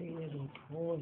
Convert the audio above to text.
little boy.